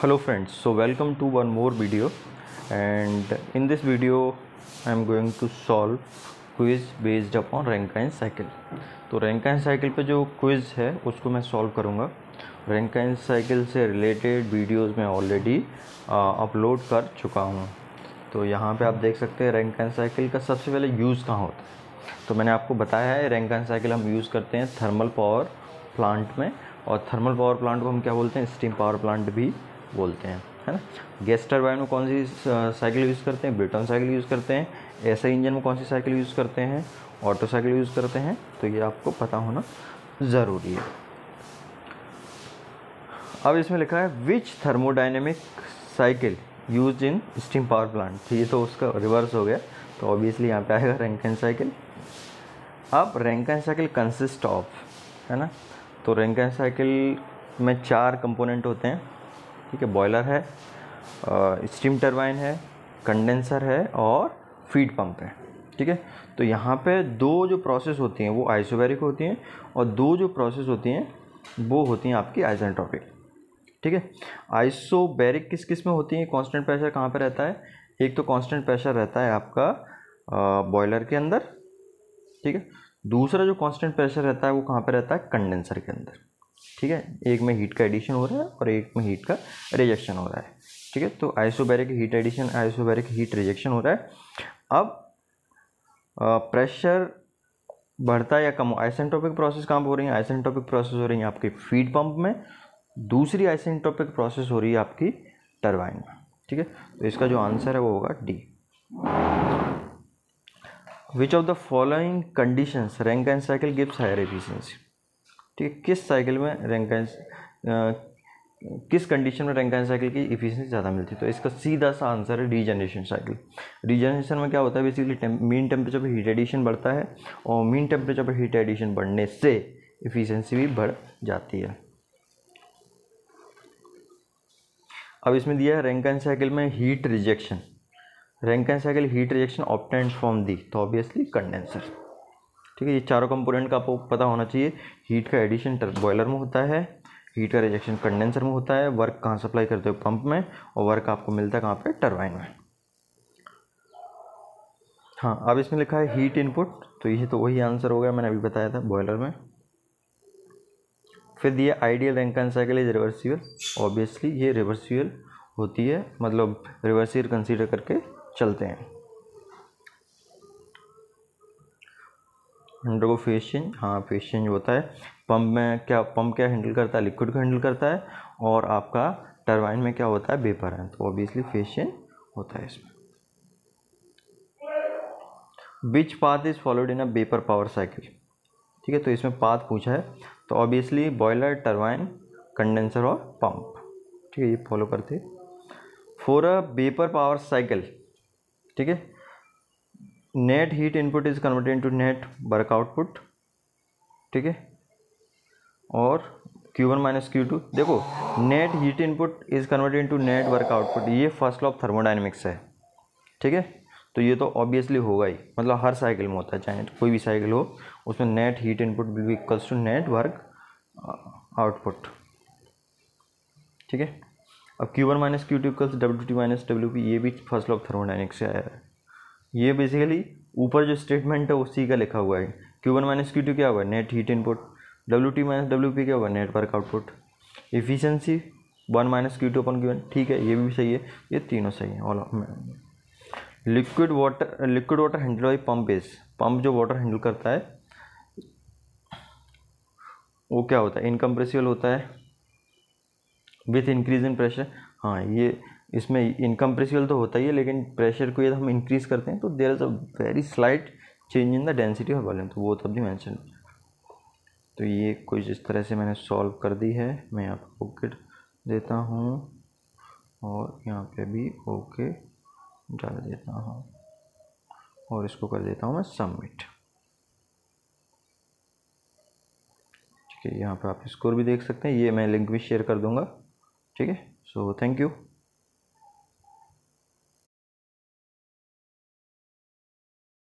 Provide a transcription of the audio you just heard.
hello friends, so welcome to one more video and in this video i am going to solve quiz based upon rankine cycle. तो Rankine cycle पे जो quiz है, उसको मैं solve करूँगा। Rankine cycle से related videos मैं already upload कर चुका हूँ। तो यहाँ पे आप देख सकते हैं रैंकाइन साइकिल का सबसे पहले यूज़ कहाँ होता है। तो मैंने आपको बताया है रैंकाइन साइकिल हम यूज़ करते हैं थर्मल पावर प्लांट में और थर्मल पावर प्लांट को हम क्या बोलते हैं? स्टीम पावर प्लांट भी बोलते हैं, है ना? गैस टर्बाइन में कौन सी साइकिल यूज़ करते हैं? ब्रिटन साइकिल यूज़ करते हैं। ऐसे इंजन में कौन सी साइकिल यूज़ करते हैं? ऑटो साइकिल यूज़ करते हैं। तो ये आपको पता होना ज़रूरी है। अब इसमें लिखा है which thermodynamic cycle use in steam power plant ये तो उसका रिवर्स हो गया। तो ऑब्वियसली यहाँ पे आएगा रैंकन साइकिल अब रैंकन साइकिल कंसिस्ट ऑफ़ है ना? तो रैंकन साइकिल में चार कंपोनेंट होते हैं। ठीक है बॉयलर है स्टीम टरबाइन है कंडेंसर है और फ़ीड पंप है, ठीक है? तो यहाँ पे दो जो प्रोसेस होती हैं, वो आइसोबैरिक होती हैं और दो जो प्रोसेस होती हैं, वो होती हैं आपकी आइसेंट्रोपिक ठीक है? आइसोबैरिक किस किसमें होती हैं? कांस्टेंट प्रेशर कहाँ पे रहता है? एक तो कांस्टेंट प्रेशर रहता है आपका बॉयलर के अंदर, ठीक है? दूसरा जो कांस्टेंट प्रेशर रहता है, वो कहाँ पे रहता है? कंडेंसर के अंदर ठीक है? एक में हीट का एडिशन हो रहा है और एक में हीट का रिजेक्शन हो रहा है। ठीक है? तो isobaric heat addition isobaric heat rejection हो रहा है। अब प्रेशर बढ़ता है या कम आइसेंटोपिक प्रोसेस कहाँ हो रही है? आइसेंटोपिक प्रोसेस हो रही है आपकी फ़ीड पंप में। दूसरी आइसेंटोपिक प्रोसेस हो रही है आपकी टरबाइन में। ठीक है? तो इसका जो आंसर है वो होगा D which of the following conditions Rankine cycle gives higher efficiency ठीक है किस साइकिल में रैंकाइन किस कंडीशन में रैंकाइन साइकिल की इफिशियंसी ज़्यादा मिलती है? तो इसका सीधा सा आंसर है रीजनरेशन साइकिल रीजनरेशन में क्या होता है? बेसिकली मीन टेम्परेचर पर हीट एडिशन बढ़ता है और मीन टेम्परेचर पर हीट एडिशन बढ़ने से इफिशियंसी भी बढ़ जाती है। अब इसमें दिया है रैंकाइन साइकिल में heat rejection Rankine cycle heat rejection obtained from the तो ऑब्वियसली कंडेंसर ठीक है, ये चारों कंपोनेंट का आपको पता होना चाहिए। हीट का एडिशन बॉयलर में होता है हीट का रिजेक्शन कंडेंसर में होता है वर्क कहाँ सप्लाई करते हो पंप में और वर्क आपको मिलता है कहाँ पे? टरबाइन में। हाँ अब इसमें लिखा है हीट इनपुट तो ये तो वही आंसर हो गया, मैंने अभी बताया था बॉयलर में। फिर दिया ideal Rankine cycle is reversible obviously ये रिवर्सिबल होती है मतलब रिवर्सिबल कंसीडर करके चलते हैं। अंडर फेस चेंज हाँ फेस चेंज होता है। पंप में क्या पंप क्या हैंडल करता है? लिक्विड को हैंडल करता है और आपका टरबाइन में क्या होता है? वेपर है। तो ऑब्वियसली फेस चेंज होता है इसमें। Which path is followed in a vapour power cycle ठीक है तो इसमें पाथ पूछा है। तो ऑब्वियसली बॉयलर टरबाइन कंडेंसर और पंप ठीक है, ये फॉलो करते। For a vapour power cycle ठीक है net heat input is converted into net work output, ठीक है? और क्यू वन माइनस क्यू देखो, net heat input is converted into net work output, ये फ़र्स्ट लॉ ऑफ़ थर्मोडाइनमिक्स है, ठीक है? तो ये तो ऑब्वियसली होगा ही मतलब हर साइकिल में होता है, चाहे कोई भी साइकिल हो, उसमें net heat input will be equals to net work output, ठीक है? अब Q one minus Q two equals W T minus W P ये भी फ़र्स्ट लॉ ऑफ़ थर्मोडाइनमिक्स से आया है ये बेसिकली ऊपर जो स्टेटमेंट है, उसी का लिखा हुआ है। Q one minus Q two क्या हुआ? Net heat input W T minus W P क्या हुआ? Net work output efficiency one minus Q two upon Q one ठीक है, ये भी सही है। ये तीनों सही है all liquid water liquid water handle by pump is pump जो वाटर हैंडल करता है, वो क्या होता है? इनकम्प्रेसिबल होता है। विथ इंक्रीज इन प्रेशर हाँ ये इसमें इनकम्प्रेसिबल तो होता ही है, लेकिन प्रेशर को यदि हम इंक्रीज करते हैं तो there is a very slight change in the density of volume तो वो तब भी मैंशन तो ये कुछ इस तरह से मैंने सॉल्व कर दी है। मैं यहाँ पर ओके देता हूँ और यहाँ पे भी ओके डाल देता हूँ और इसको कर देता हूँ मैं सबमिट ठीक है, यहाँ पे आप स्कोर भी देख सकते हैं। ये मैं लिंक भी शेयर कर दूँगा। ठीक है सो थैंक यू